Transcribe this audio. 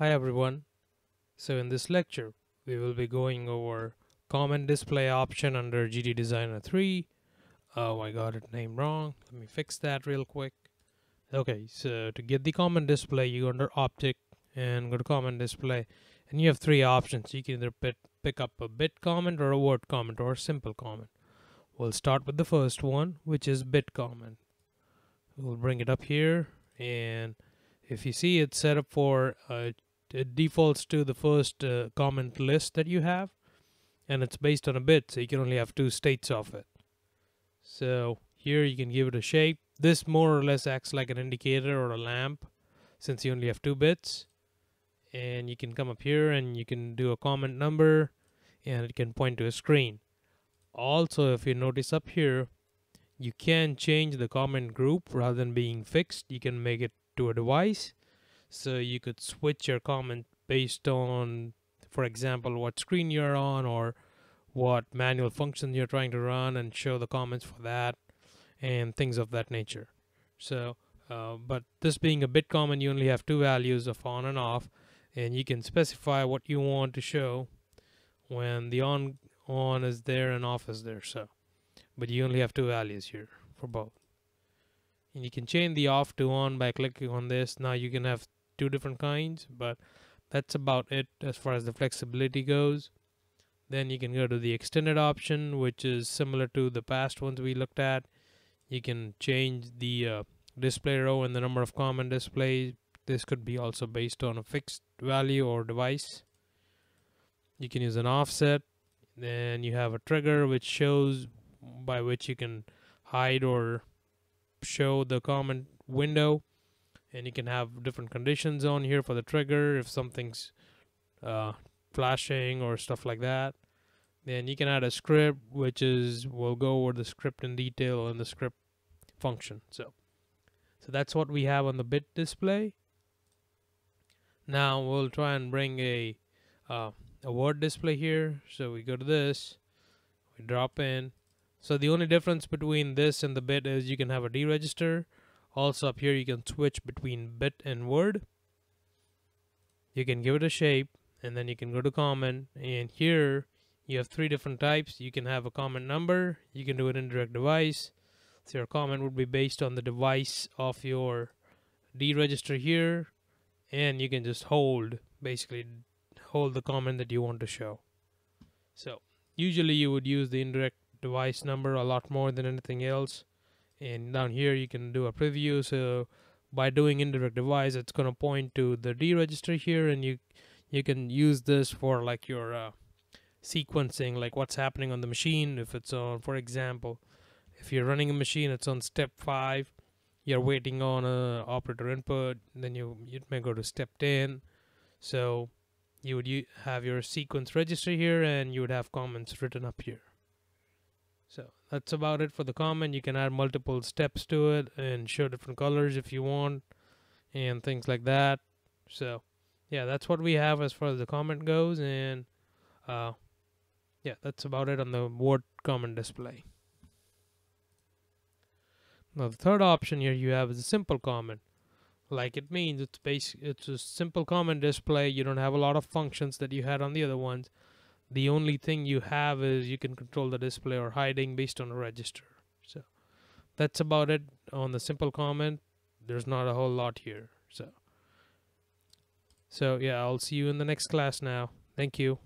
Hi everyone. So in this lecture, we will be going over comment display option under GT Designer 3. Oh, I got it named wrong. Let me fix that real quick. Okay, so to get the comment display, you go under Object and go to comment display and you have three options. You can either pick up a bit comment or a word comment or a simple comment. We'll start with the first one, which is bit comment. We'll bring it up here and if you see it's set up for uh, it defaults to the first uh, comment list that you have and it's based on a bit so you can only have two states of it. So here you can give it a shape. This more or less acts like an indicator or a lamp since you only have two bits. And you can come up here and you can do a comment number and it can point to a screen. Also if you notice up here you can change the comment group. Rather than being fixed you can make it to a device so you could switch your comment based on for example what screen you're on or what manual function you're trying to run and show the comments for that and things of that nature. So uh, but this being a bit common, you only have two values of on and off and you can specify what you want to show when the on on is there and off is there so. But you only have two values here for both. And you can change the off to on by clicking on this. Now you can have two different kinds but that's about it as far as the flexibility goes. Then you can go to the extended option which is similar to the past ones we looked at. You can change the uh, display row and the number of common displays this could be also based on a fixed value or device. You can use an offset. Then you have a trigger which shows by which you can hide or show the comment window and you can have different conditions on here for the trigger. If something's uh, flashing or stuff like that then you can add a script which is we'll go over the script in detail in the script function. So so that's what we have on the bit display. Now we'll try and bring a uh, a word display here. So we go to this we drop in. So the only difference between this and the bit is you can have a D register. Also up here you can switch between bit and word. You can give it a shape and then you can go to comment and here you have three different types. You can have a comment number, you can do an indirect device. So your comment would be based on the device of your D register here and you can just hold basically hold the comment that you want to show. So usually you would use the indirect device number a lot more than anything else and down here you can do a preview. So by doing indirect device it's going to point to the D register here and you you can use this for like your uh, sequencing like what's happening on the machine. If it's on for example if you're running a machine it's on step 5 you're waiting on a operator input then you you may go to step 10 so you would have your sequence register here and you would have comments written up here. So that's about it for the comment. You can add multiple steps to it and show different colors if you want and things like that. So yeah that's what we have as far as the comment goes and uh, yeah that's about it on the word comment display. Now the third option here you have is a simple comment. Like it means it's basic it's a simple comment display. You don't have a lot of functions that you had on the other ones the only thing you have is you can control the display or hiding based on a register. So that's about it on the simple comment. There's not a whole lot here so. So yeah I'll see you in the next class now. Thank you